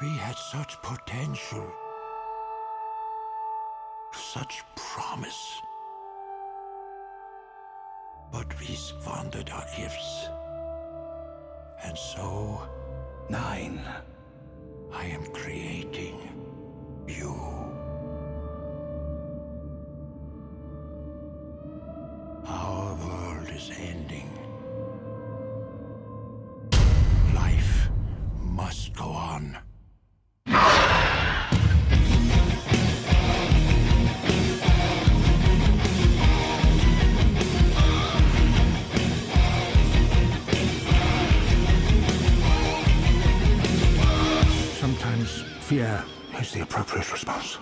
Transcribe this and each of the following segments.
We had such potential, such promise. But we squandered our gifts. And so, Nine. I am creating you. Our world is ending. Fear is the appropriate response.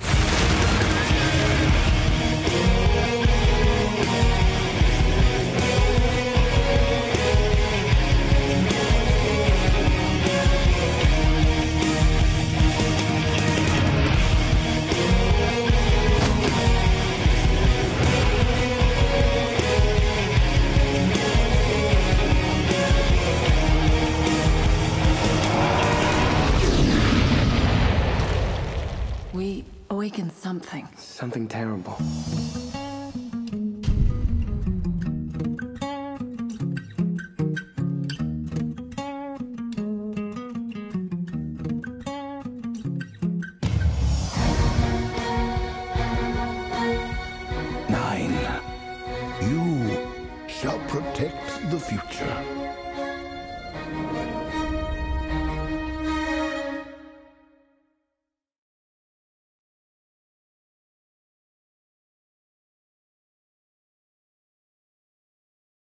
We awakened something. Something terrible. Nine. You shall protect the future.